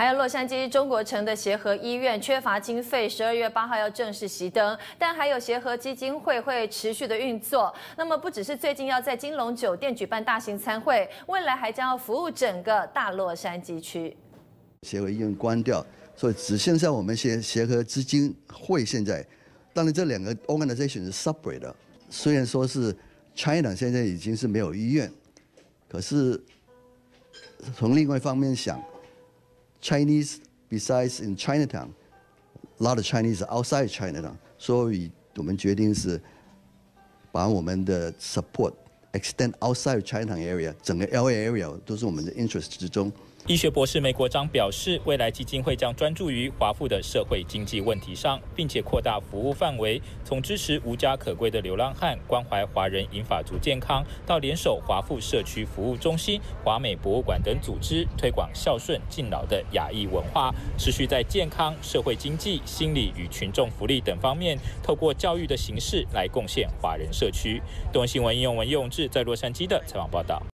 还有洛杉矶中国城的协和医院缺乏经费，十二月八号要正式熄灯，但还有协和基金会会持续的运作。那么不只是最近要在金龙酒店举办大型参会，未来还将要服务整个大洛杉矶区。协和医院关掉，所以只剩下我们协协和基金会现在。当然这两个 organization 是 separate 的，虽然说是 China 现在已经是没有医院，可是从另外一方面想。Chinese besides in Chinatown, a lot of Chinese outside Chinatown，所以我们决定是把我们的 support extend outside China area，整个 LA area 都是我们的 interest 之中。医学博士美国章表示，未来基金会将专注于华富的社会经济问题上，并且扩大服务范围，从支持无家可归的流浪汉、关怀华人银发族健康，到联手华富社区服务中心、华美博物馆等组织，推广孝顺敬老的亚裔文化，持续在健康、社会经济、心理与群众福利等方面，透过教育的形式来贡献华人社区。东新闻应用文用在洛杉矶的采访报道。